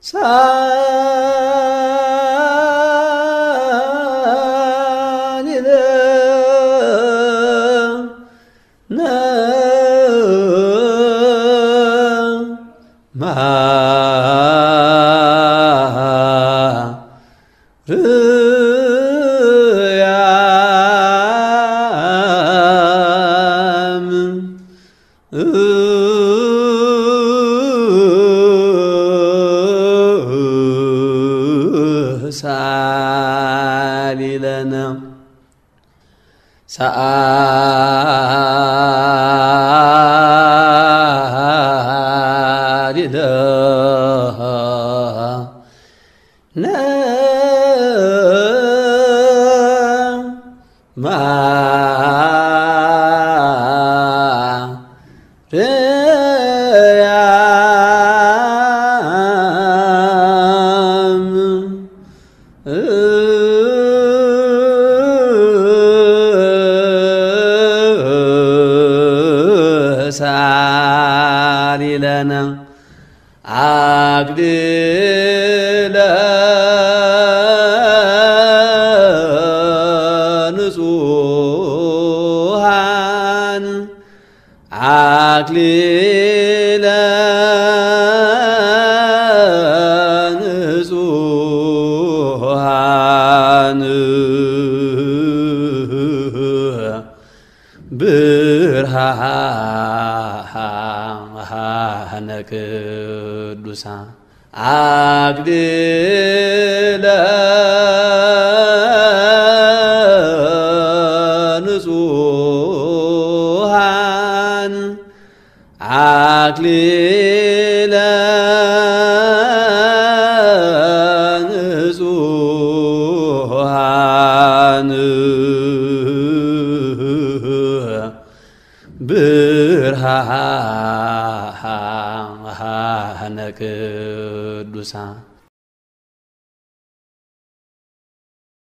산이다 나마 르암 لنا. سعادنا ما سعار لنا. عقد نزوحان عقل برهان. ብርሃነ ቅዱሳ አግድለ ንጹሃን አክሊለ ንጹሃን ብርሃነ ሀነቅዱሳ